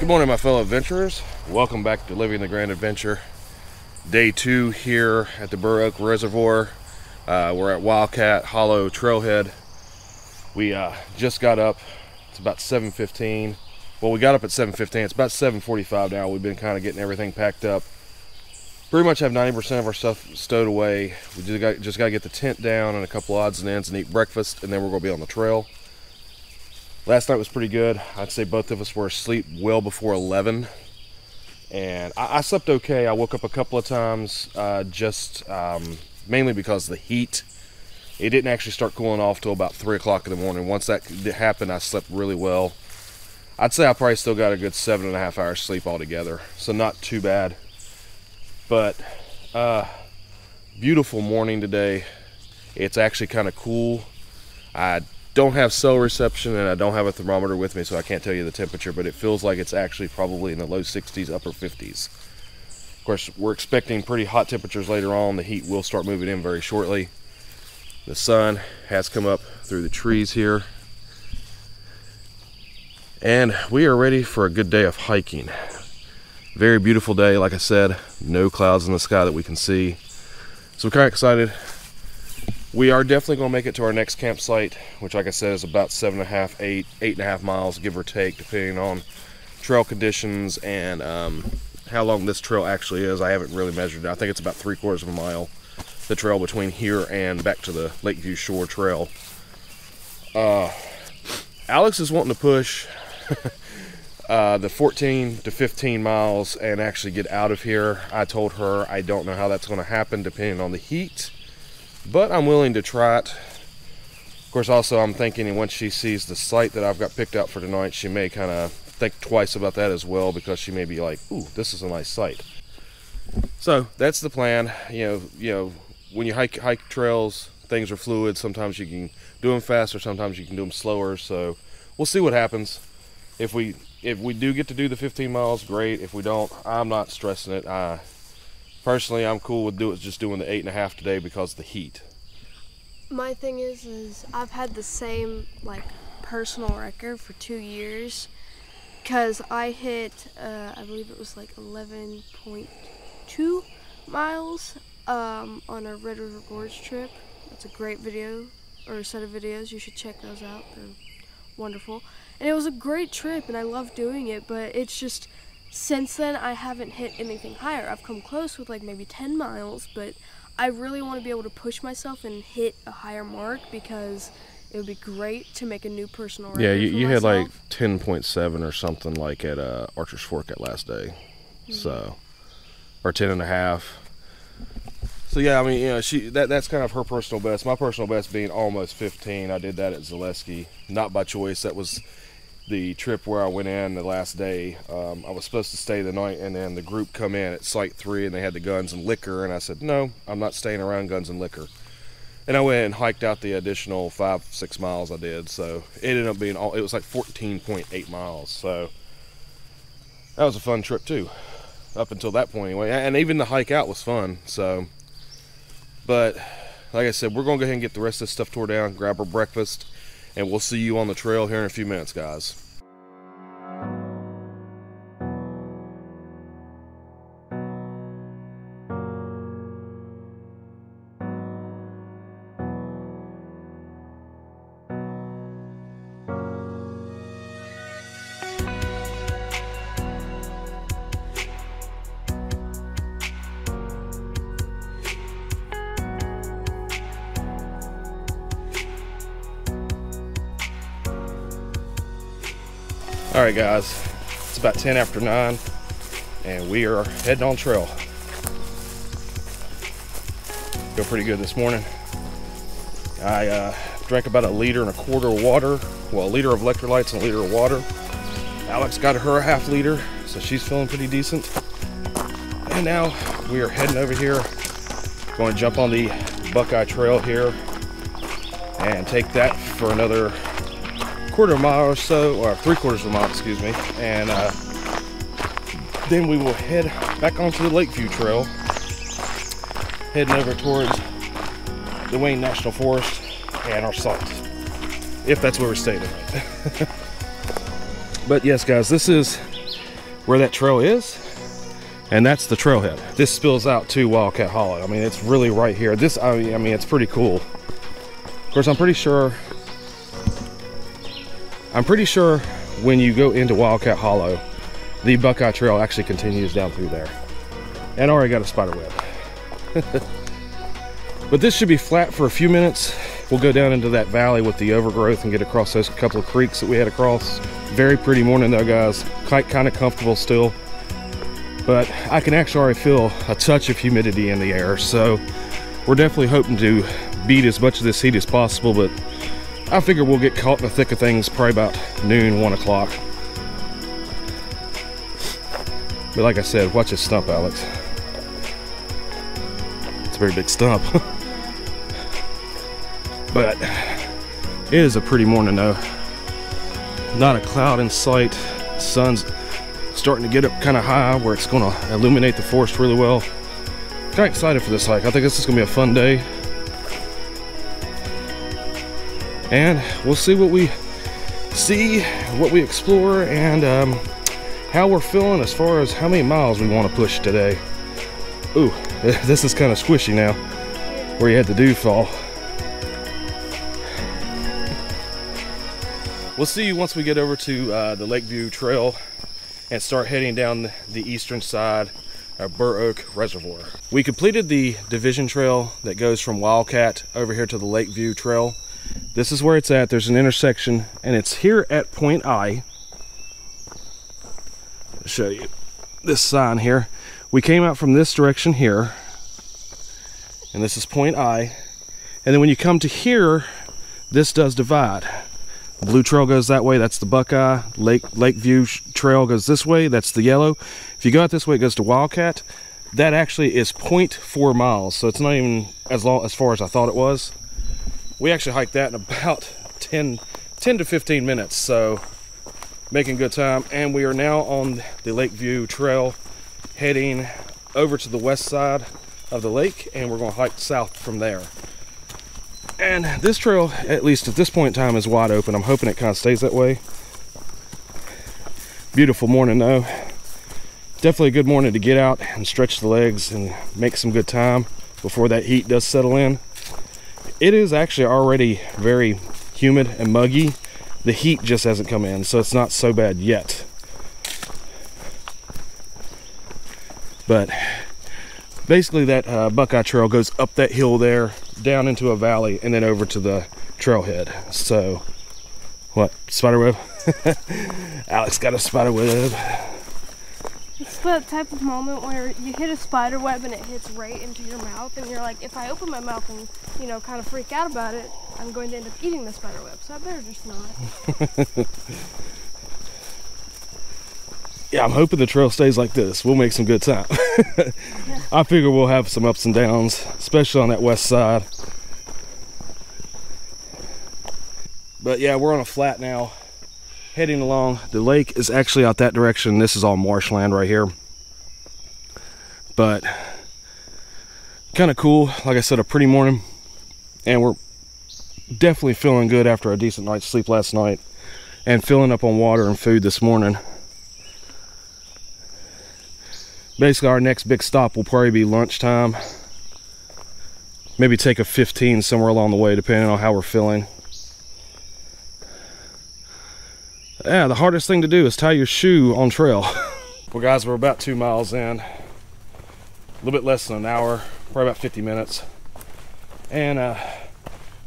Good morning, my fellow adventurers. Welcome back to Living the Grand Adventure. Day two here at the Burr Oak Reservoir. Uh, we're at Wildcat Hollow Trailhead. We uh, just got up. It's about 7:15. Well, we got up at 7:15. It's about 7:45 now. We've been kind of getting everything packed up. Pretty much have 90% of our stuff stowed away. We just got just got to get the tent down and a couple odds and ends and eat breakfast, and then we're gonna be on the trail. Last night was pretty good. I'd say both of us were asleep well before 11. And I, I slept okay. I woke up a couple of times uh, just um, mainly because of the heat. It didn't actually start cooling off till about 3 o'clock in the morning. Once that happened, I slept really well. I'd say I probably still got a good seven and a half hours sleep altogether. So not too bad. But uh, beautiful morning today. It's actually kind of cool. I don't have cell reception and I don't have a thermometer with me, so I can't tell you the temperature, but it feels like it's actually probably in the low 60s, upper 50s. Of course, we're expecting pretty hot temperatures later on. The heat will start moving in very shortly. The sun has come up through the trees here. And we are ready for a good day of hiking. Very beautiful day, like I said, no clouds in the sky that we can see. So we're kind of excited we are definitely going to make it to our next campsite, which, like I said, is about seven and a half, eight, eight and a half miles, give or take, depending on trail conditions and um, how long this trail actually is. I haven't really measured it. I think it's about three quarters of a mile, the trail between here and back to the Lakeview Shore Trail. Uh, Alex is wanting to push uh, the 14 to 15 miles and actually get out of here. I told her I don't know how that's going to happen depending on the heat but I'm willing to try it. Of course, also I'm thinking once she sees the site that I've got picked out for tonight, she may kind of think twice about that as well because she may be like, "Ooh, this is a nice site." So that's the plan. You know, you know, when you hike hike trails, things are fluid. Sometimes you can do them faster, sometimes you can do them slower. So we'll see what happens. If we if we do get to do the 15 miles, great. If we don't, I'm not stressing it. I personally, I'm cool with do just doing the eight and a half today because of the heat. My thing is, is I've had the same like personal record for two years, because I hit, uh, I believe it was like 11.2 miles um, on a Red River Gorge trip. It's a great video or a set of videos. You should check those out. They're wonderful, and it was a great trip, and I love doing it. But it's just since then I haven't hit anything higher. I've come close with like maybe 10 miles, but I really want to be able to push myself and hit a higher mark because it would be great to make a new personal record. Yeah, you, you had like 10.7 or something like at uh, Archer's Fork at last day. Mm-hmm. So, or 10 and a half. So yeah, I mean, you know, she that that's kind of her personal best. My personal best being almost 15. I did that at Zaleski, not by choice. That was the trip where I went in the last day. Um, I was supposed to stay the night, and then the group come in at Site Three, and they had the guns and liquor, and I said, "No, I'm not staying around guns and liquor." And I went and hiked out the additional five, six miles I did. So it ended up being all. It was like 14.8 miles. So that was a fun trip too, up until that point anyway. And even the hike out was fun. So, but like I said, we're gonna go ahead and get the rest of this stuff tore down, grab our breakfast and we'll see you on the trail here in a few minutes, guys. All right, guys, it's about 10 after 9, and we are heading on trail. Feel pretty good this morning. I uh, drank about a liter and a quarter of water, well, a liter of electrolytes and a liter of water. Alex got her a half liter, so she's feeling pretty decent. And now we are heading over here, going to jump on the Buckeye Trail here and take that for another quarter mile or so, or three quarters of a mile, excuse me, and uh, then we will head back onto the Lakeview Trail, heading over towards the Wayne National Forest and our site, if that's where we're staying. but yes, guys, this is where that trail is. And that's the trailhead. This spills out to Wildcat Hollow. I mean, it's really right here. This, I mean, it's pretty cool. Of course, I'm pretty sure, I'm pretty sure when you go into Wildcat Hollow, the Buckeye Trail actually continues down through there. And I already got a spider web. but this should be flat for a few minutes. We'll go down into that valley with the overgrowth and get across those couple of creeks that we had across. Very pretty morning though, guys. Quite kind of comfortable still. But I can actually already feel a touch of humidity in the air. So we're definitely hoping to beat as much of this heat as possible. But I figure we'll get caught in the thick of things probably about noon, one o'clock. But like I said, watch this stump, Alex. It's a very big stump. but it is a pretty morning though. Not a cloud in sight. Sun's starting to get up kind of high where it's going to illuminate the forest really well. Kind of excited for this hike. I think this is going to be a fun day. And we'll see what we see, what we explore, and um, how we're feeling as far as how many miles we want to push today. Ooh, this is kind of squishy now, where you had the dew fall. We'll see you once we get over to uh, the Lakeview Trail and start heading down the eastern side of Burr Oak Reservoir. We completed the division trail that goes from Wildcat over here to the Lakeview Trail. This is where it's at. There's an intersection and it's here at Point I. I'll show you this sign here. We came out from this direction here and this is Point I. And then when you come to here, this does divide. Blue Trail goes that way, that's the Buckeye. Lake Lakeview Trail goes this way, that's the yellow. If you go out this way, it goes to Wildcat. That actually is 0.4 miles, so it's not even as long as far as I thought it was. We actually hiked that in about 10, 10 to 15 minutes, so making good time. And we are now on the Lakeview Trail, heading over to the west side of the lake, and we're gonna hike south from there. And this trail, at least at this point in time, is wide open. I'm hoping it kind of stays that way. Beautiful morning though. Definitely a good morning to get out and stretch the legs and make some good time before that heat does settle in. It is actually already very humid and muggy. The heat just hasn't come in, so it's not so bad yet. But basically that uh, Buckeye Trail goes up that hill there, down into a valley, and then over to the trailhead. So, what, spiderweb? Alex got a spiderweb. The type of moment where you hit a spider web and it hits right into your mouth, and you're like, if I open my mouth and, you know, kind of freak out about it, I'm going to end up eating the spider web, so I better just not. yeah, I'm hoping the trail stays like this. We'll make some good time. I figure we'll have some ups and downs, especially on that west side. But yeah, we're on a flat now, heading along. The lake is actually out that direction. This is all marshland right here. But kind of cool. Like I said, a pretty morning. And we're definitely feeling good after a decent night's sleep last night and filling up on water and food this morning basically our next big stop will probably be lunchtime maybe take a 15 somewhere along the way depending on how we're feeling yeah the hardest thing to do is tie your shoe on trail. Well guys we're about two miles in. A little bit less than an hour probably about 50 minutes. And uh,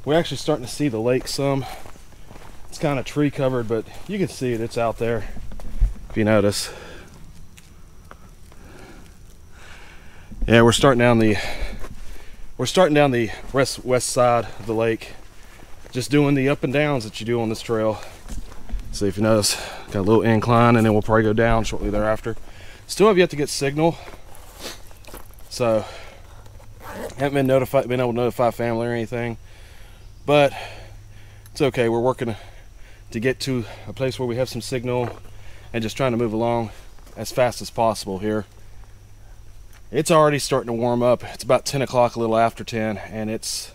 we're actually starting to see the lake some. It's kind of tree covered but you can see it. It's out there if you notice. Yeah we're starting down the we're starting down the west west side of the lake just doing the up and downs that you do on this trail see if you notice got a little incline and then we'll probably go down shortly thereafter still have yet to get signal so haven't been notified been able to notify family or anything but it's okay we're working to get to a place where we have some signal and just trying to move along as fast as possible here it's already starting to warm up. It's about 10 o'clock, a little after 10, and it's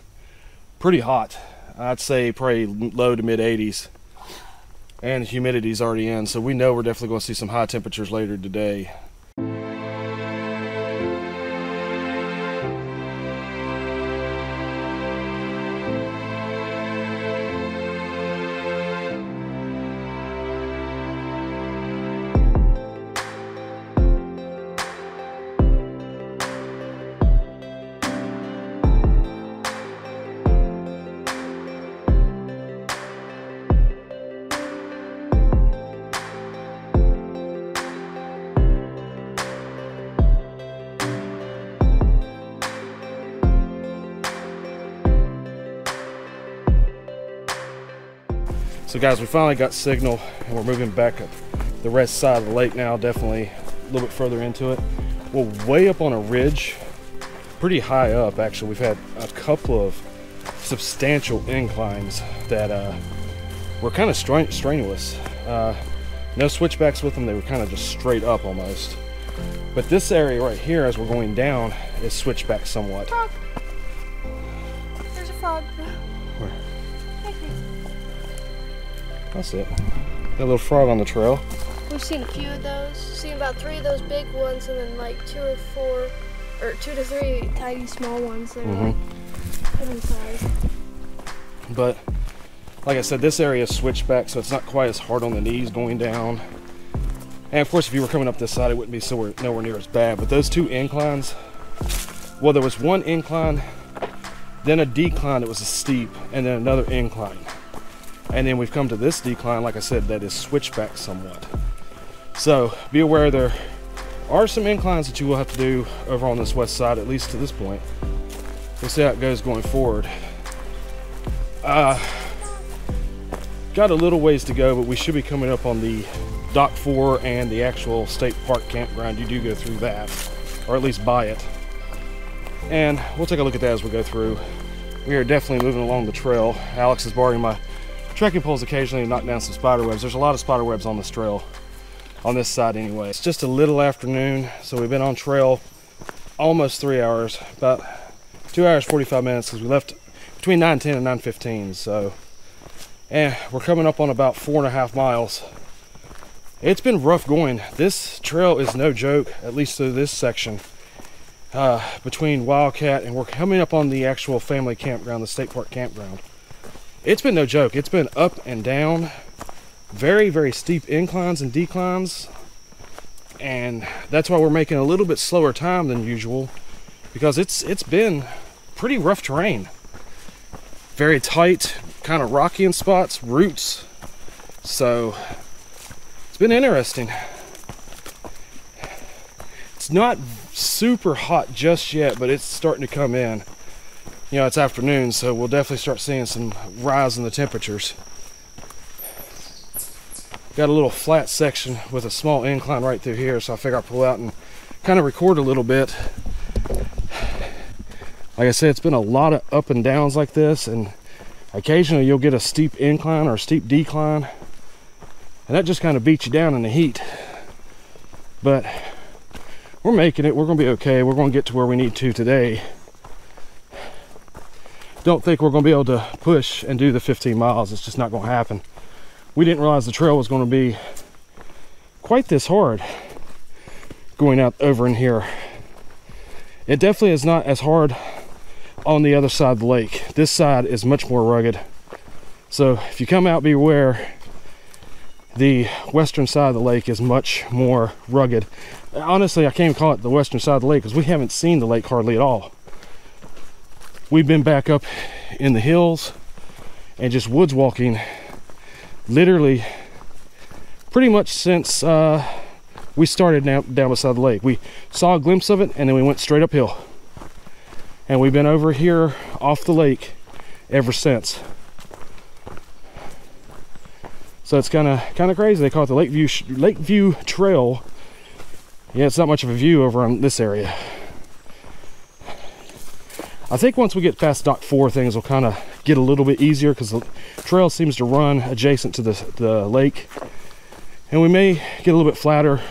pretty hot. I'd say probably low to mid 80s. And humidity's already in, so we know we're definitely going to see some high temperatures later today. Guys, we finally got signal and we're moving back up the west side of the lake now, definitely a little bit further into it. We're way up on a ridge, pretty high up actually. We've had a couple of substantial inclines that uh, were kind of strenuous. Uh, no switchbacks with them, they were kind of just straight up almost. But this area right here, as we're going down, is switchback somewhat. Frog. There's a frog. That's it. Got a little frog on the trail. We've seen a few of those. Seen about three of those big ones, and then like two or four, or two to three tiny small ones that mm -hmm. are size. But like I said, this area is switchback, so it's not quite as hard on the knees going down. And of course, if you were coming up this side, it wouldn't be so nowhere near as bad. But those two inclines, well, there was one incline, then a decline that was a steep, and then another incline. And then we've come to this decline, like I said, that is switchback somewhat. So be aware there are some inclines that you will have to do over on this west side, at least to this point. We'll see how it goes going forward. Uh, got a little ways to go, but we should be coming up on the Dock 4 and the actual state park campground. You do go through that, or at least by it. And we'll take a look at that as we go through. We are definitely moving along the trail. Alex is borrowing my trekking poles occasionally knock down some spider webs. There's a lot of spider webs on this trail, on this side anyway. It's just a little afternoon, so we've been on trail almost three hours, about two hours, 45 minutes, because we left between 9.10 and 9.15, so, and we're coming up on about four and a half miles. It's been rough going. This trail is no joke, at least through this section. Uh, between Wildcat and we're coming up on the actual family campground, the state park campground it's been no joke. It's been up and down, very, very steep inclines and declines. And that's why we're making a little bit slower time than usual because it's it's been pretty rough terrain. Very tight, kind of rocky in spots, roots. So it's been interesting. It's not super hot just yet, but it's starting to come in you know, it's afternoon, so we'll definitely start seeing some rise in the temperatures. Got a little flat section with a small incline right through here, so I figure I'll pull out and kind of record a little bit. Like I said, it's been a lot of up and downs like this, and occasionally you'll get a steep incline or a steep decline, and that just kind of beats you down in the heat. But we're making it. We're going to be okay. We're going to get to where we need to today don't think we're going to be able to push and do the 15 miles. It's just not going to happen. We didn't realize the trail was going to be quite this hard going out over in here. It definitely is not as hard on the other side of the lake. This side is much more rugged. So if you come out, beware. The western side of the lake is much more rugged. Honestly, I can't call it the western side of the lake because we haven't seen the lake hardly at all we've been back up in the hills and just woods walking literally pretty much since uh, we started down, down beside the lake. We saw a glimpse of it and then we went straight uphill. And we've been over here off the lake ever since. So it's kind of kind of crazy. They call it the Lakeview Lakeview Trail. Yeah, it's not much of a view over on this area. I think once we get past Dock 4, things will kind of get a little bit easier because the trail seems to run adjacent to the, the lake. And we may get a little bit flatter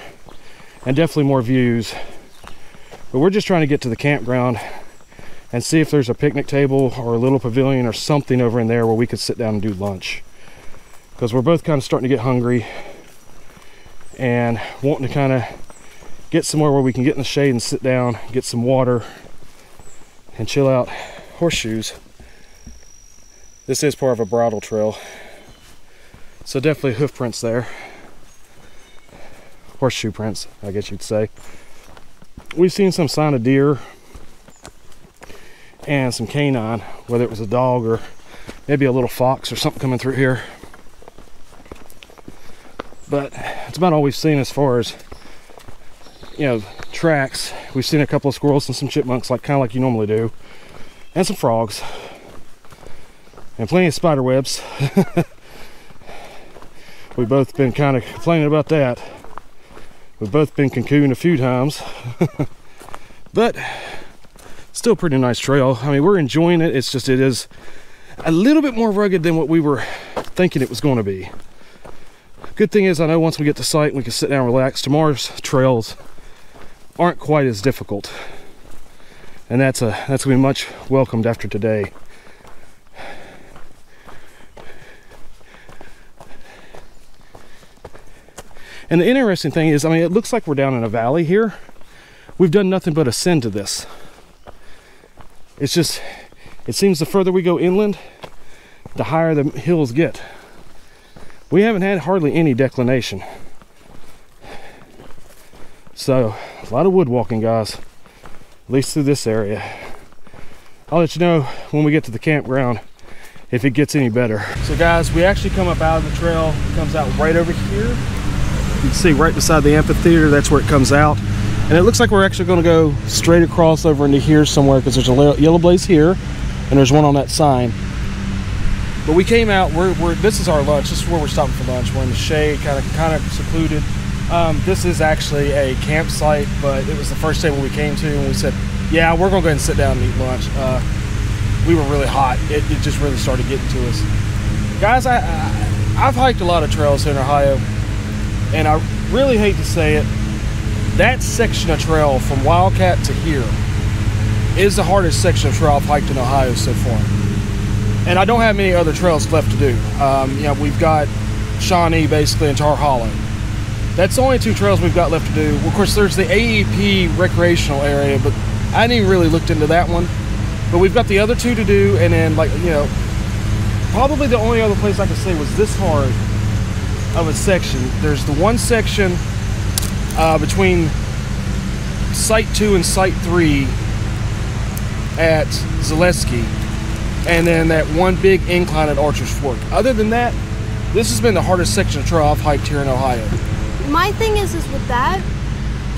and definitely more views. But we're just trying to get to the campground and see if there's a picnic table or a little pavilion or something over in there where we could sit down and do lunch. because we're both kind of starting to get hungry and wanting to kind of get somewhere where we can get in the shade and sit down, get some water, and chill out. Horseshoes. This is part of a bridle trail. So definitely hoof prints there. Horseshoe prints, I guess you'd say. We've seen some sign of deer and some canine, whether it was a dog or maybe a little fox or something coming through here. But it's about all we've seen as far as you know tracks. We've seen a couple of squirrels and some chipmunks, like kind of like you normally do, and some frogs, and plenty of spider webs. We've both been kind of complaining about that. We've both been cocooned a few times, but still pretty nice trail. I mean, we're enjoying it. It's just it is a little bit more rugged than what we were thinking it was going to be. Good thing is I know once we get to site we can sit down and relax. Tomorrow's trails aren't quite as difficult. And that's a that's gonna be much welcomed after today. And the interesting thing is, I mean, it looks like we're down in a valley here. We've done nothing but ascend to this. It's just, it seems the further we go inland, the higher the hills get. We haven't had hardly any declination. So, a lot of wood walking, guys. At least through this area. I'll let you know when we get to the campground if it gets any better. So guys, we actually come up out of the trail. It comes out right over here. You can see right beside the amphitheater, that's where it comes out. And it looks like we're actually gonna go straight across over into here somewhere because there's a yellow blaze here and there's one on that sign. But we came out, we're, we're, this is our lunch. This is where we're stopping for lunch. We're in the shade, kind of kind of secluded. Um, this is actually a campsite, but it was the first when we came to and we said, yeah, we're gonna go ahead and sit down and eat lunch. Uh, we were really hot. It, it, just really started getting to us. Guys, I, I, I've hiked a lot of trails here in Ohio, and I really hate to say it, that section of trail from Wildcat to here is the hardest section of trail I've hiked in Ohio so far and I don't have many other trails left to do. Um, you know, we've got Shawnee basically and Tar Hollow. That's the only two trails we've got left to do. Of course, there's the AEP recreational area, but I hadn't even really looked into that one. But we've got the other two to do, and then like you know, probably the only other place I could say was this hard of a section. There's the one section uh, between Site Two and Site Three at Zaleski and then that one big incline at Archer's Fork. Other than that, this has been the hardest section of trail I've hiked here in Ohio. My thing is, is with that,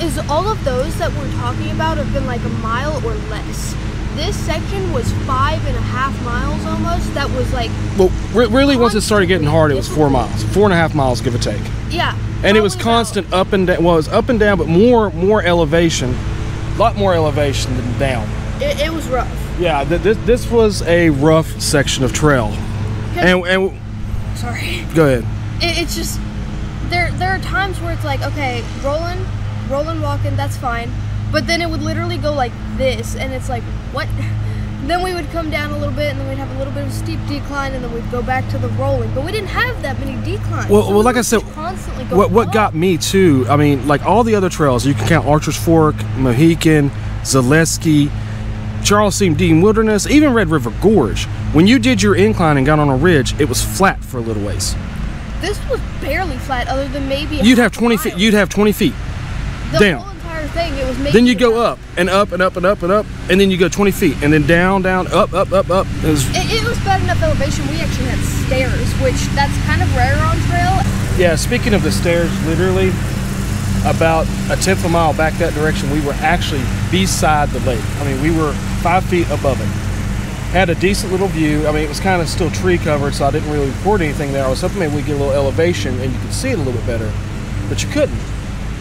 is all of those that we're talking about have been like a mile or less. This section was five and a half miles almost. That was like. Well, re really, once it started getting hard, it was four miles, four and a half miles, give or take. Yeah. And it was constant about. up and down. Well, it was up and down, but more, more elevation, a lot more elevation than down. It, it was rough. Yeah, th this this was a rough section of trail. And, and sorry. Go ahead. It, it's just there. Are times where it's like, okay, rolling, rolling, walking, that's fine. But then it would literally go like this, and it's like, what? then we would come down a little bit, and then we'd have a little bit of steep decline, and then we'd go back to the rolling. But we didn't have that many declines. Well, so well, like I said, what what got me too? I mean, like all the other trails, you can count Archer's Fork, Mohican, Zaleski Charles C. Deam Wilderness, even Red River Gorge. When you did your incline and got on a ridge, it was flat for a little ways. This was barely flat, other than maybe. You'd have twenty feet. You'd have twenty feet the down. Whole entire thing, it was. Then you go up and up and up and up and up, and then you go twenty feet, and then down, down, up, up, up, up. It was. It, it was bad enough elevation. We actually had stairs, which that's kind of rare on trail. Yeah. Speaking of the stairs, literally about a tenth of a mile back that direction, we were actually beside the lake. I mean, we were five feet above it. Had a decent little view. I mean, it was kind of still tree covered, so I didn't really record anything there. I was hoping maybe we'd get a little elevation and you could see it a little bit better, but you couldn't.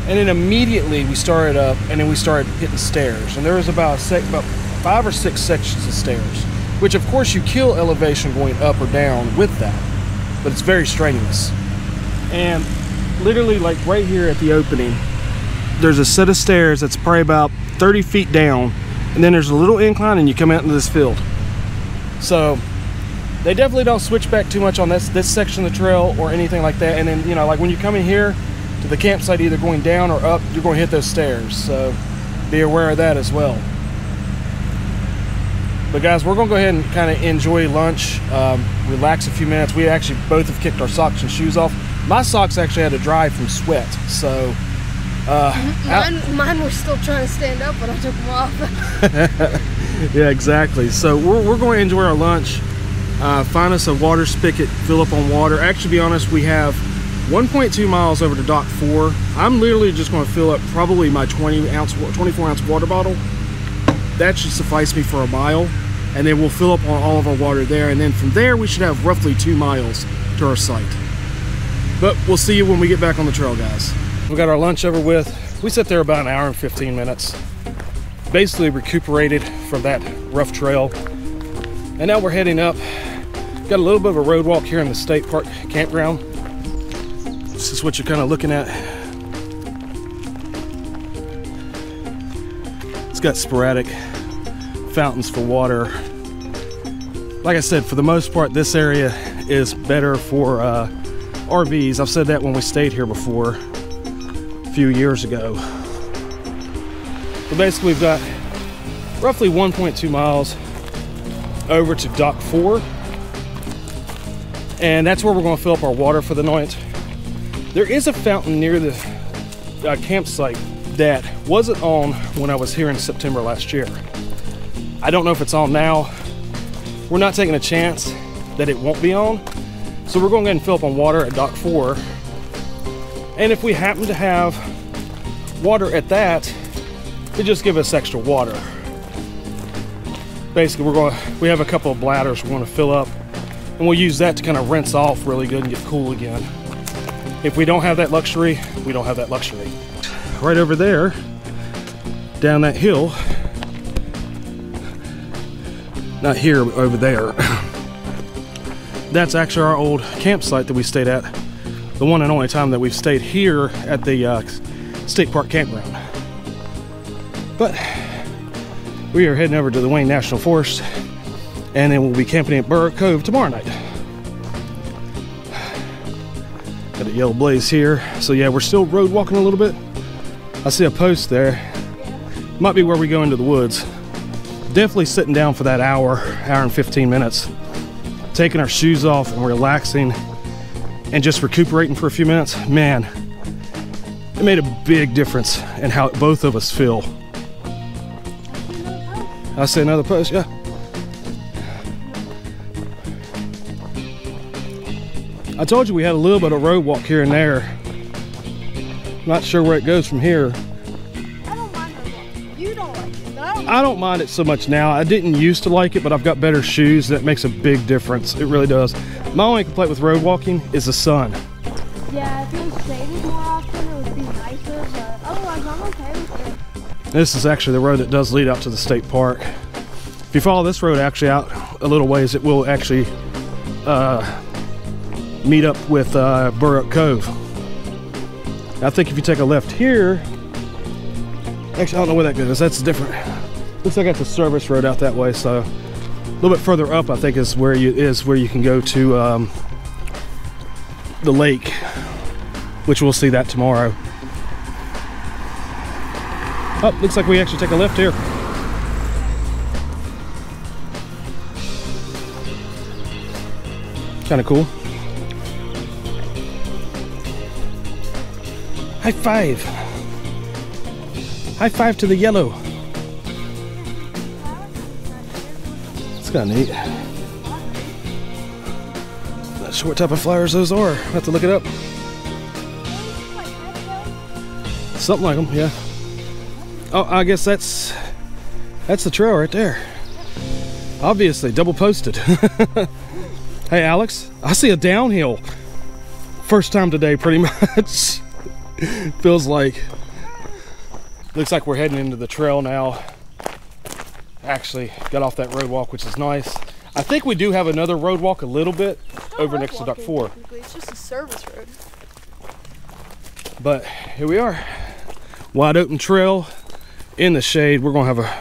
And then immediately we started up, and then we started hitting stairs. And there was about about five or six sections of stairs, which of course you kill elevation going up or down with that, but it's very strenuous. And literally, like right here at the opening, there's a set of stairs that's probably about 30 feet down and then there's a little incline and you come out into this field so they definitely don't switch back too much on this this section of the trail or anything like that. And then you know, like when you come in here to the campsite, either going down or up, you're going to hit those stairs. So be aware of that as well. But guys, we're gonna go ahead and kind of enjoy lunch, um, relax a few minutes. We actually both have kicked our socks and shoes off. My socks actually had to dry from sweat, so. Uh, Mine, mine were still trying to stand up when I took them off. yeah, exactly. So we're, we're going to enjoy our lunch. Uh, find us a water spigot, fill up on water. Actually, be honest, we have 1.2 miles over to Dock 4. I'm literally just going to fill up probably my 20 ounce, 24 ounce water bottle. That should suffice me for a mile. And then we'll fill up on all of our water there. And then from there, we should have roughly two miles to our site. But we'll see you when we get back on the trail, guys. We got our lunch over with. We sat there about an hour and 15 minutes basically recuperated from that rough trail. And now we're heading up. Got a little bit of a road walk here in the state park campground. This is what you're kind of looking at. It's got sporadic fountains for water. Like I said, for the most part, this area is better for uh, RVs. I've said that when we stayed here before, a few years ago. But basically, we've got roughly 1.2 miles over to Dock 4. And that's where we're going to fill up our water for the night. There is a fountain near the uh, campsite that wasn't on when I was here in September last year. I don't know if it's on now. We're not taking a chance that it won't be on. So we're going to go ahead and fill up on water at Dock 4. And if we happen to have water at that, they just give us extra water. Basically, we're going to, we have a couple of bladders we want to fill up, and we'll use that to kind of rinse off really good and get cool again. If we don't have that luxury, we don't have that luxury. Right over there, down that hill, not here, but over there. That's actually our old campsite that we stayed at. The one and only time that we've stayed here at the uh, state park campground. But we are heading over to the Wayne National Forest and then we'll be camping at Burr Oak Cove tomorrow night. Got a yellow blaze here. So yeah, we're still road walking a little bit. I see a post there. Might be where we go into the woods. Definitely sitting down for that hour, hour and 15 minutes. Taking our shoes off and relaxing and just recuperating for a few minutes. Man, it made a big difference in how both of us feel. I say another post, yeah. I told you we had a little bit of road walk here and there. Not sure where it goes from here. I don't mind it. You don't like it, but I don't I don't mind it so much now. I didn't used to like it, but I've got better shoes. That makes a big difference. It really does. My only complaint with road walking is the sun. Yeah, if it was shaded more often, This is actually the road that does lead out to the state park. If you follow this road actually out a little ways, it will actually uh, meet up with uh, Cove. I think if you take a left here, actually I don't know where that goes. That's different. Looks like that's a service road out that way. So a little bit further up, I think is where you is where you can go to um, the lake, which we'll see that tomorrow. Oh, looks like we actually take a left here. Kind of cool. High five. High five to the yellow. It's kind of neat. Not sure what type of flowers those are. I have to look it up. Something like them, yeah. Oh, I guess that's that's the trail right there. Obviously, double posted. hey, Alex, I see a downhill. First time today, pretty much. Feels like. Looks like we're heading into the trail now. Actually, got off that road walk, which is nice. I think we do have another road walk a little bit over next to Dock 4. It's just a service road. But here we are. Wide open trail in the shade. We're gonna have a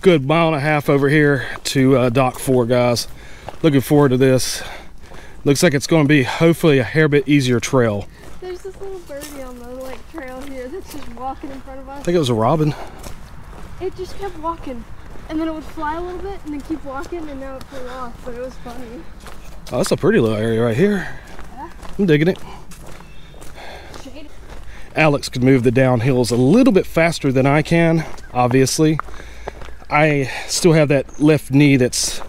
good mile and a half over here to uh, dock four guys looking forward to this looks like it's going to be hopefully a hair bit easier trail There's this little birdie on the like trail here that's just walking in front of us. i think it was a robin It just kept walking. And then it would fly a little bit and then keep walking and now it flew off, but it was funny. oh that's a pretty little area right here i'm digging it. Alex could move the downhills a little bit faster than i can obviously. I still have that left knee that's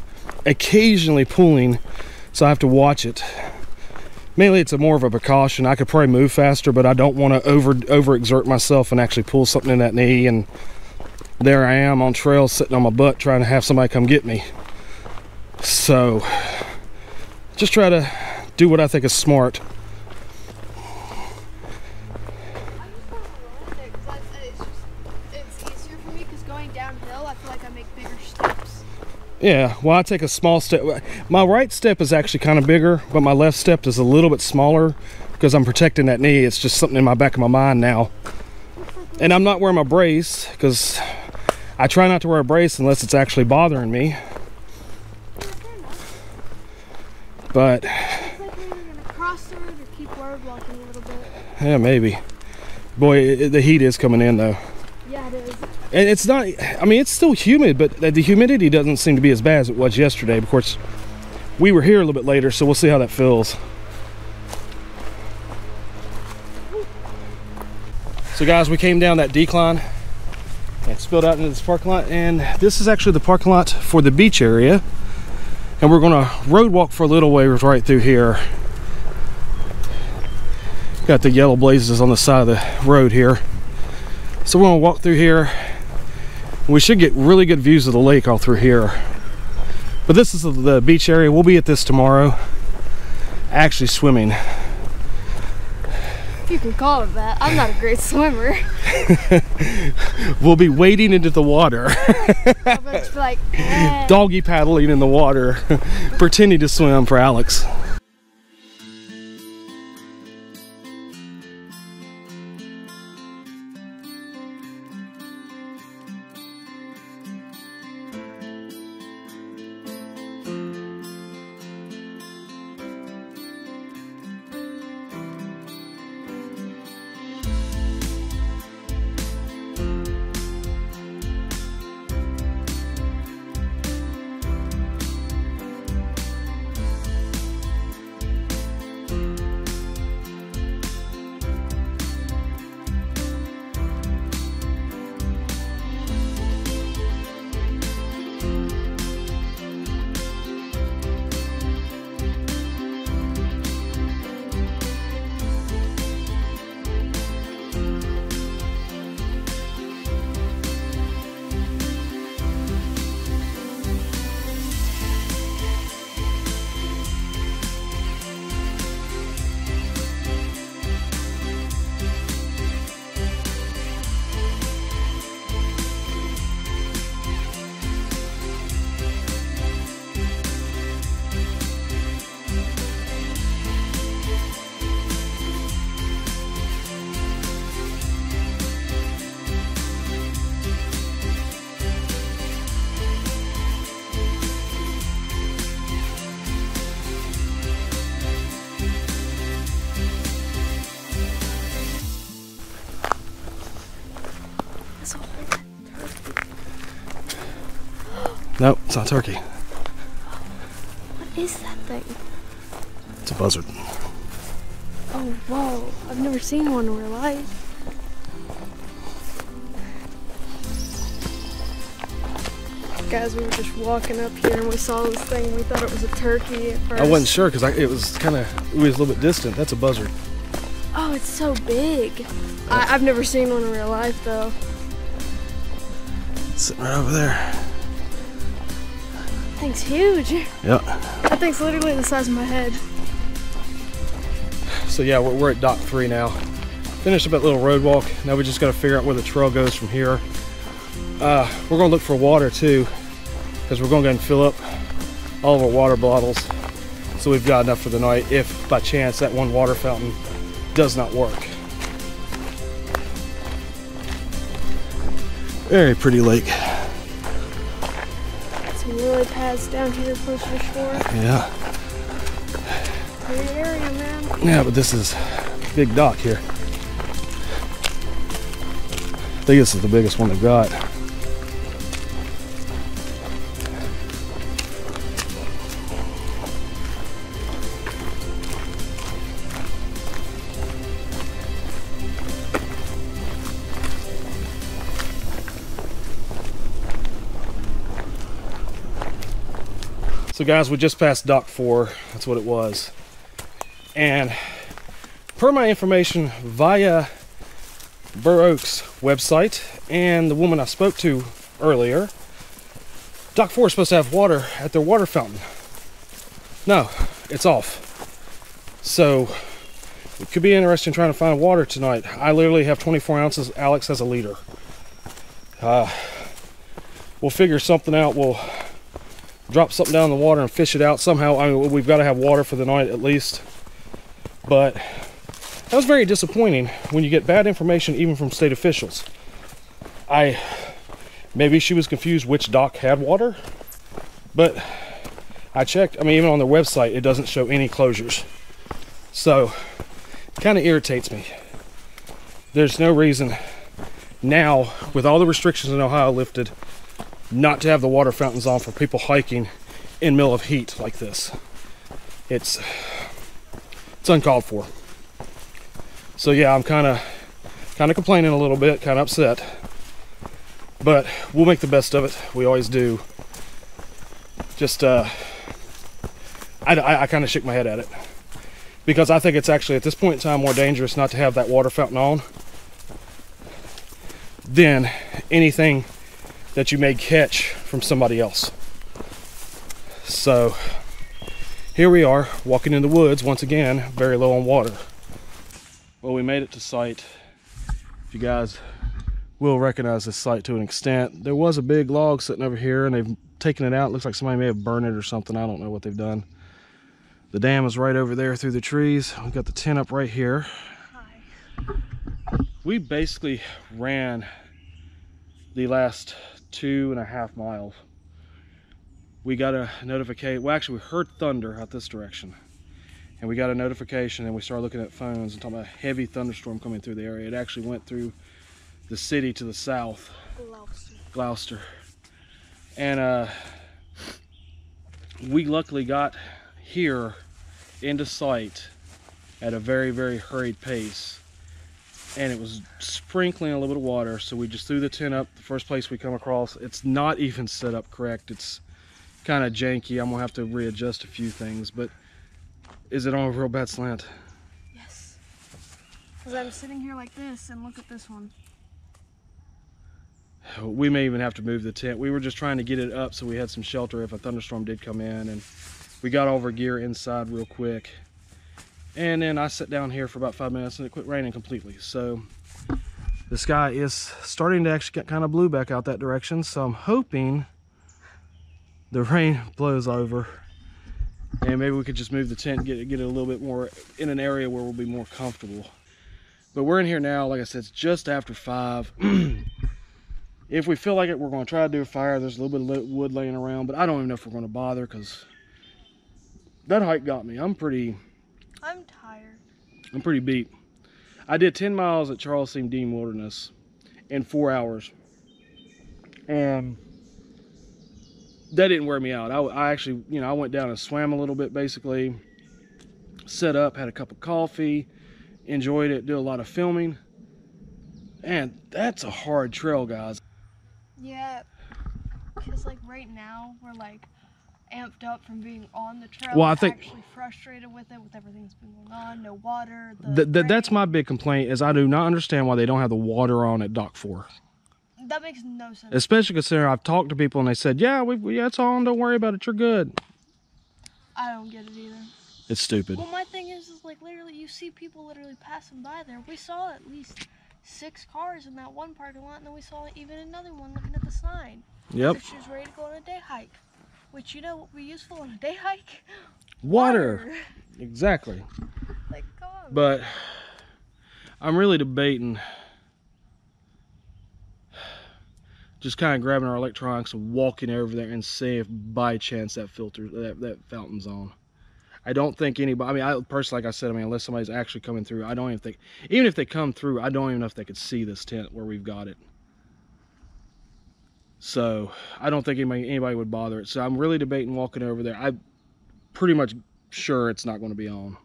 occasionally pulling so i have to watch it. Mainly it's a more of a precaution. I could probably move faster but i don't want to over overexert myself and actually pull something in that knee and there i am on trail sitting on my butt trying to have somebody come get me. So just try to do what i think is smart I just want to roll it because it's just it's easier for me because going downhill, I feel like I make bigger steps. Yeah, well, I take a small step. My right step is actually kind of bigger, but my left step is a little bit smaller because I'm protecting that knee. It's just something in my back of my mind now. And I'm not wearing my brace because I try not to wear a brace unless it's actually bothering me. But like we were gonna cross the road or keep road walking a little bit. yeah, maybe. Boy, it, the heat is coming in though. Yeah, it is. And it's not, I mean, it's still humid, but the humidity doesn't seem to be as bad as it was yesterday. Of course, we were here a little bit later, so we'll see how that feels. So, guys, we came down that decline and spilled out into this parking lot. And this is actually the parking lot for the beach area. And we're to road walk for a little ways right through here. Got the yellow blazes on the side of the road here. So, we're to walk through here. We should get really good views of the lake all through here. But this is the- beach area. We'll be at this tomorrow. Actually swimming. If you can call it that. I'm not a great swimmer. We'll be wading into the water, I'll just be like, eh. doggy paddling in the water, pretending to swim for Alex. It's not turkey. What is that thing? It's a buzzard. Oh, whoa. I've never seen one in real life. Guys, we were just walking up here and we saw this thing we thought it was a turkey at first. I wasn't sure because it was kind of it was a little bit distant. That's a buzzard. Oh, it's so big. I, I've never seen one in real life though. Sitting right over there. Thing's huge. Yep. That thing's literally the size of my head. So yeah, we're, we're at dock three now. Finished up that little road walk. Now we just got to figure out where the trail goes from here. Uh, we're gonna look for water too, because we're gonna go and fill up all of our water bottles, so we've got enough for the night. If by chance that one water fountain does not work. Very pretty lake. Lily pads down here close to the shore. Yeah. Pretty area, man. Yeah, but this is big dock here. I think this is the biggest one they've got. Guys, we just passed dock four. That's what it was. And per my information via Burr Oaks website and the woman I spoke to earlier, Dock 4 is supposed to have water at their water fountain. No, it's off. So it could be interesting trying to find water tonight. I literally have 24 ounces. Alex has a liter. Uh, we'll figure something out. We'll drop something down in the water and fish it out somehow. I mean, we've got to have water for the night at least. But that was very disappointing when you get bad information even from state officials. I maybe she was confused which dock had water, but I checked. I mean, even on their website, it doesn't show any closures. So, kind of irritates me. There's no reason now, with all the restrictions in Ohio lifted, not to have the water fountains on for people hiking in middle of heat like this. It's it's uncalled for. So yeah, I'm kind of kind of complaining a little bit, kind of upset. But we'll make the best of it. We always do. Just uh I, I, I kind of shook my head at it because I think it's actually at this point in time more dangerous not to have that water fountain on than anything that you may catch from somebody else. So here we are walking in the woods once again, very low on water. Well, we made it to site. If you guys will recognize this site to an extent, there was a big log sitting over here and they've taken it out. looks like somebody may have burned it or something. I don't know what they've done. The dam is right over there through the trees. We've got the tent up right here. Hi. We basically ran the last two and a half miles. We got a notification, well actually we heard thunder out this direction. And we got a notification and we started looking at phones and talking about a heavy thunderstorm coming through the area. It actually went through the city to the south, Glouster. Glouster. And uh, we luckily got here into sight at a very, very hurried pace and it was sprinkling a little bit of water so we just threw the tent up. The first place we come across it's not even set up correct. It's kind of janky. I'm gonna have to readjust a few things but is it on a real bad slant? Yes. Because I'm sitting here like this and look at this one. we may even have to move the tent. We were just trying to get it up so we had some shelter if a thunderstorm did come in and we got all of our gear inside real quick and then I sat down here for about five minutes and it quit raining completely. So the sky is starting to actually get kind of blue back out that direction. So I'm hoping the rain blows over and maybe we could just move the tent get it, get it a little bit more in an area where we'll be more comfortable. But we're in here now, like I said, it's just after five. if we feel like it, we're going to try to do a fire. There's a little bit of wood laying around, but I don't even know if we're going to bother because that hike got me. I'm pretty I'm tired. I'm pretty beat. I did 10 miles at Charles C. Deam Wilderness in four hours. And that didn't wear me out. I, I, actually, you know, I went down and swam a little bit basically, set up, had a cup of coffee, enjoyed it, did a lot of filming. And that's a hard trail, guys. Yeah, because like right now, we're like amped up from being on the trail. Well, I think actually frustrated with it, with everything that's been going on, no water. Th th that's my big complaint is I do not understand why they don't have the water on at Dock Four. That makes no sense. Especially considering I've talked to people and they said, "Yeah, we yeah, it's on. Don't worry about it. You're good." I don't get it either. It's stupid. Well, my thing is, is like literally, you see people literally passing by there. We saw at least six cars in that one parking lot, and then we saw even another one looking at the sign. Yep. She was ready to go on a day hike. Which you know what we use for on a day hike? Water. Exactly. Like, come on. But I'm really debating just kind of grabbing our electronics and walking over there and see if by chance that filter, that, that fountain's on. I don't think anybody, I mean, I personally, like I said, I mean, unless somebody's actually coming through, I don't even think, even if they come through, I don't even know if they could see this tent where we've got it. So I don't think anybody, anybody would bother it. So I'm really debating walking over there. I'm pretty much sure it's not going to be on.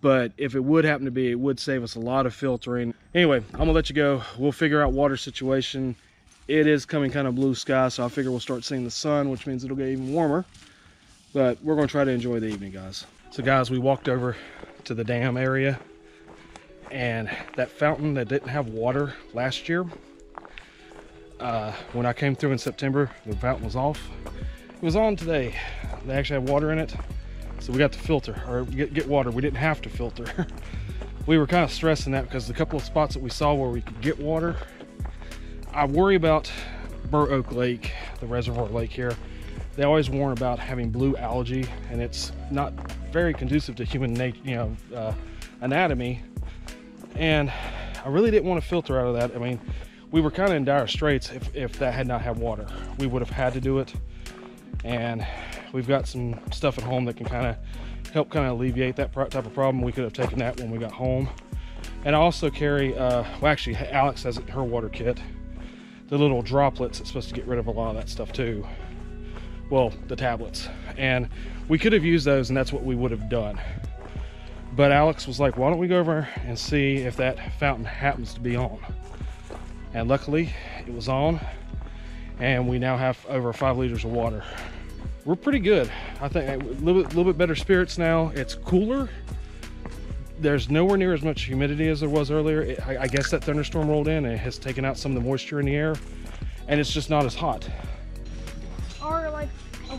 But if it would happen to be, it would save us a lot of filtering. Anyway, I'm gonna let you go. We'll figure out water situation. It is coming kind of blue sky, so I figure we'll start seeing the sun, which means it'll get even warmer but we're going to try to enjoy the evening guys so guys we walked over to the dam area and that fountain that didn't have water last year uh, when I came through in September the fountain was off. It was on today. They actually have water in it so we got to filter or get, get water. We didn't have to filter. We were kind of stressing that because the couple of spots that we saw where we could get water I worry about Burr Oak Lake the reservoir lake here. They always warn about having blue algae and it's not very conducive to human nature, you know, uh, anatomy. And I really didn't want to filter out of that. I mean, we were kind of in dire straits if, if that had not had water. We would have had to do it. And we've got some stuff at home that can kind of help kind of alleviate that type of problem. We could have taken that when we got home. And I also carry, uh, well actually Alex has it in her water kit, the little droplets. that's supposed to get rid of a lot of that stuff too well, the tablets. And we could have used those and that's what we would have done. But Alex was like, why don't we go over and see if that fountain happens to be on? And luckily it was on and we now have over five liters of water. We're pretty good. I think a little, bit, little bit better spirits now. It's cooler. There's nowhere near as much humidity as there was earlier. It, I, I guess that thunderstorm rolled in and it has taken out some of the moisture in the air and it's just not as hot our like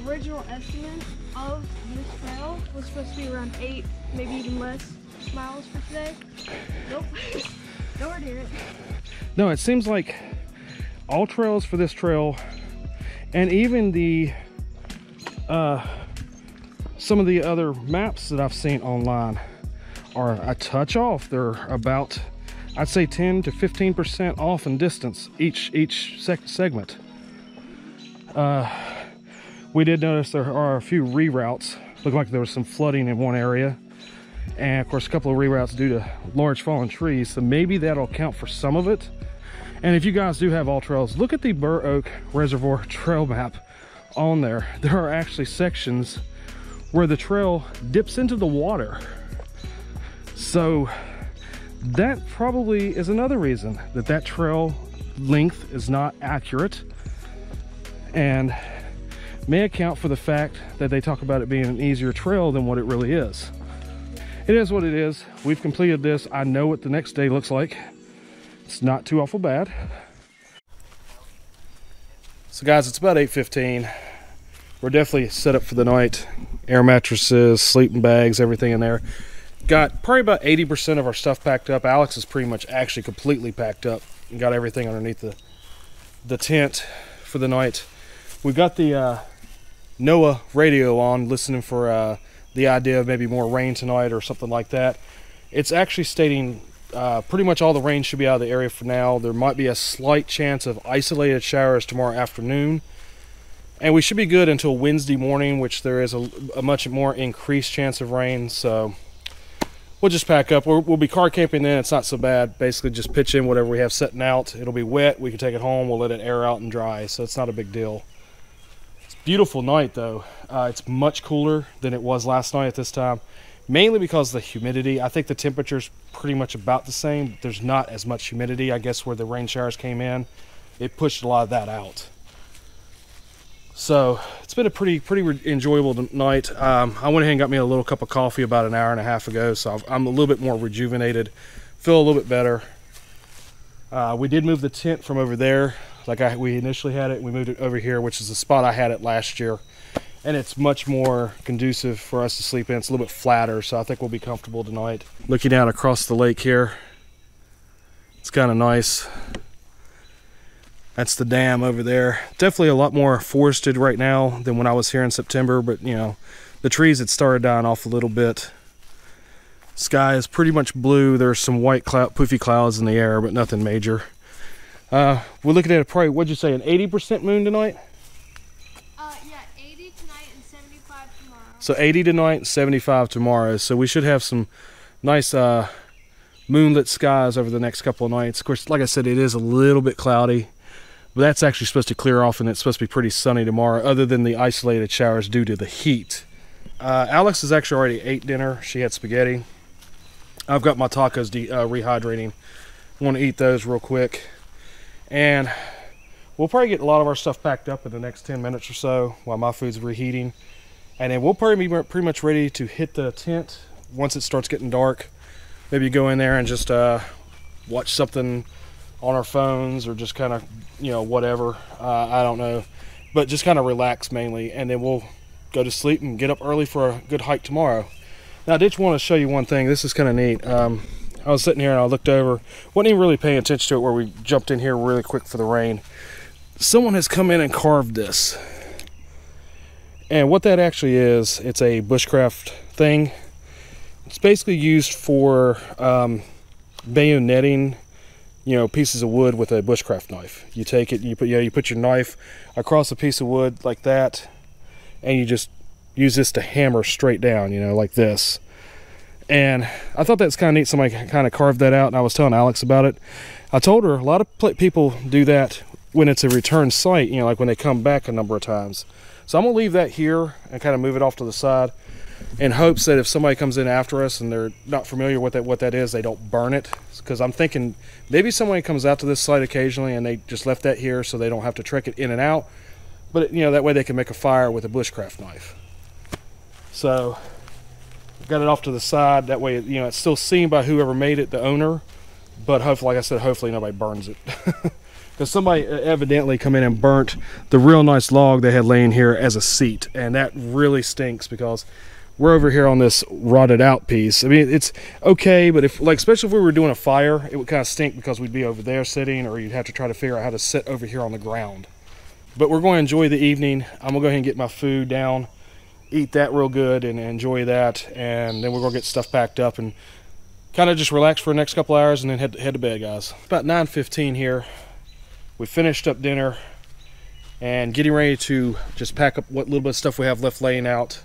original estimate of this trail was supposed to be around eight, maybe even less miles for today. Nope, nowhere near it. No, it seems like AllTrails for this trail, and even the uh, some of the other maps that I've seen online are a touch off. They're about, I'd say 10 to 15% off in distance each each seg segment. Uh, we did notice there are a few reroutes. Looked like there was some flooding in one area. And of course, a couple of reroutes due to large fallen trees. So maybe that'll account for some of it. And if you guys do have AllTrails look at the Burr Oak Reservoir trail map on there. There are actually sections where the trail dips into the water. So that probably is another reason that that trail length is not accurate. And may account for the fact that they talk about it being an easier trail than what it really is. It is what it is. We've completed this. I know what the next day looks like. It's not too awful bad. So guys, it's about 8.15. We're definitely set up for the night. Air mattresses, sleeping bags, everything in there. Got probably about 80% of our stuff packed up. Alex is pretty much actually completely packed up and got everything underneath the, the tent for the night. We got the uh, NOAA radio on, listening for uh, the idea of maybe more rain tonight or something like that. It's actually stating uh, pretty much all the rain should be out of the area for now. There might be a slight chance of isolated showers tomorrow afternoon. And we should be good until Wednesday morning, which there is a, a much more increased chance of rain. So we'll just pack up. we will be car camping then. It's not so bad. Basically, just pitch in whatever we have setting out. It'll be wet. We can take it home. We'll let it air out and dry. So it's not a big deal. Beautiful night though. Uh, it's much cooler than it was last night at this time, mainly because of the humidity. I think the temperature's pretty much about the same. There's not as much humidity. I guess where the rain showers came in, it pushed a lot of that out. So it's been a pretty pretty enjoyable night. Um, I went ahead and got me a little cup of coffee about an hour and a half ago, so I'm a little bit more rejuvenated, feel a little bit better. Uh, we did move the tent from over there like I, we initially had it. We moved it over here, which is the spot I had it last year. And it's much more conducive for us to sleep in. It's a little bit flatter, so I think we'll be comfortable tonight. Looking out across the lake here, it's kind of nice. That's the dam over there. Definitely a lot more forested right now than when I was here in September, but you know, the trees had started dying off a little bit. Sky is pretty much blue. There's some white cloud, poofy clouds in the air, but nothing major. Uh, we're looking at a probably, what'd you say, an 80% moon tonight? Uh, yeah, 80 tonight and 75 tomorrow. So 80 tonight, 75 tomorrow. So we should have some nice uh, moonlit skies over the next couple of nights. Of course, like I said, it is a little bit cloudy, but that's actually supposed to clear off and it's supposed to be pretty sunny tomorrow, other than the isolated showers due to the heat. Uh, Alex has actually already ate dinner. She had spaghetti. I've got my tacos uh, rehydrating. want to eat those real quick. And we'll probably get a lot of our stuff packed up in the next 10 minutes or so while my food's reheating. And then we'll probably be pretty much ready to hit the tent once it starts getting dark. Maybe go in there and just uh, watch something on our phones or just kind of, you know, whatever. Uh, I don't know. But just kind of relax mainly. And then we'll go to sleep and get up early for a good hike tomorrow. Now, I did want to show you one thing. This is kind of neat. Um, I was sitting here and I looked over. wasn't even really paying attention to it where we jumped in here really quick for the rain. Someone has come in and carved this. And what that actually is, it's a bushcraft thing. It's basically used for um, you know, pieces of wood with a bushcraft knife. You take it, you put, you, know, you put your knife across a piece of wood like that, and you just use this to hammer straight down, you know, like this. And I thought that's kind of neat. Somebody kind of carved that out, and I was telling Alex about it. I told her a lot of people do that when it's a return site, you know, like when they come back a number of times. So I'm gonna leave that here and kind of move it off to the side in hopes that if somebody comes in after us and they're not familiar with that what that is, they don't burn it. Because I'm thinking maybe somebody comes out to this site occasionally and they just left that here so they don't have to trek it in and out. But you know that way they can make a fire with a bushcraft knife. So got it off to the side. That way, you know, it's still seen by whoever made it, the owner. But hopefully, like I said, hopefully nobody burns it. Because somebody uh, evidently come in and burnt the real nice log they had laying here as a seat. And that really stinks because we're over here on this rotted out piece. I mean, it's okay, but if, like, especially if we were doing a fire, it would kind of stink because we'd be over there sitting or you'd have to try to figure out how to sit over here on the ground. But we're going to enjoy the evening. I'm going to go ahead and get my food down eat that real good and enjoy that, and then we're gonna get stuff packed up and kind of just relax for the next couple hours and then head head to bed, guys. About 9:15 here. We finished up dinner and getting ready to just pack up what little bit of stuff we have left laying out.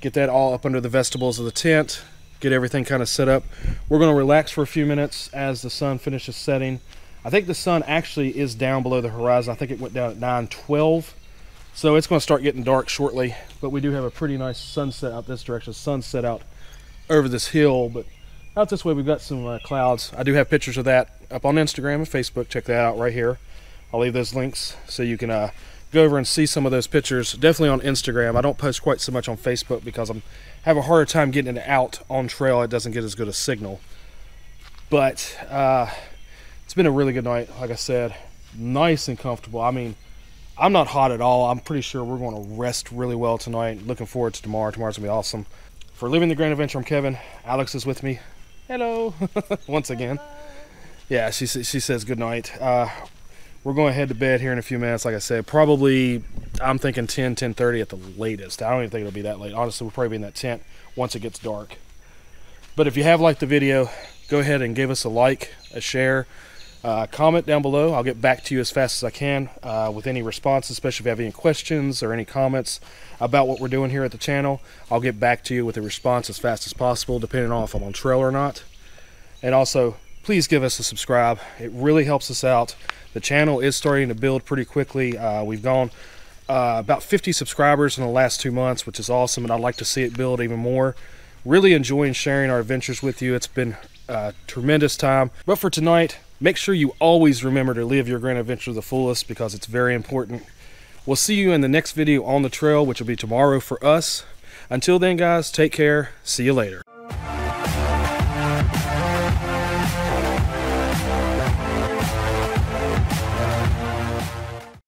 Get that all up under the vestibles of the tent. Get everything kind of set up. We're gonna relax for a few minutes as the sun finishes setting. I think the sun actually is down below the horizon. I think it went down at 9:12 so it's going to start getting dark shortly, but we do have a pretty nice sunset out this direction. Sunset out over this hill, but out this way we've got some uh, clouds. I do have pictures of that up on Instagram and Facebook. Check that out right here. I'll leave those links so you can uh, go over and see some of those pictures. Definitely on Instagram. I don't post quite so much on Facebook because I'm have a harder time getting it out on trail. It doesn't get as good a signal. But uh, it's been a really good night. Like I said, nice and comfortable. I mean I'm not hot at all. I'm pretty sure we're going to rest really well tonight. Looking forward to tomorrow. Tomorrow's going to be awesome. For Living the Grand Adventure, I'm Kevin. Alex is with me. Hello. Once again. Yeah, she, she says good night. Uh, we're going to head to bed here in a few minutes. Like I said, probably, I'm thinking 10, 10.30 at the latest. I don't even think it'll be that late. Honestly, we'll probably be in that tent once it gets dark. But if you have liked the video, go ahead and give us a like, a share, uh, comment down below. I'll get back to you as fast as I can uh, with any responses, especially if you have any questions or any comments about what we're doing here at the channel. I'll get back to you with a response as fast as possible, depending on if I'm on trail or not. And also, please give us a subscribe. It really helps us out. The channel is starting to build pretty quickly. Uh, we've gone uh, about 50 subscribers in the last two months, which is awesome, and I'd like to see it build even more. Really enjoying sharing our adventures with you. It's been a tremendous time. But for tonight, Make sure you always remember to live your grand adventure the fullest because it's very important. We'll see you in the next video on the trail, which will be tomorrow for us. Until then, guys, take care. See you later.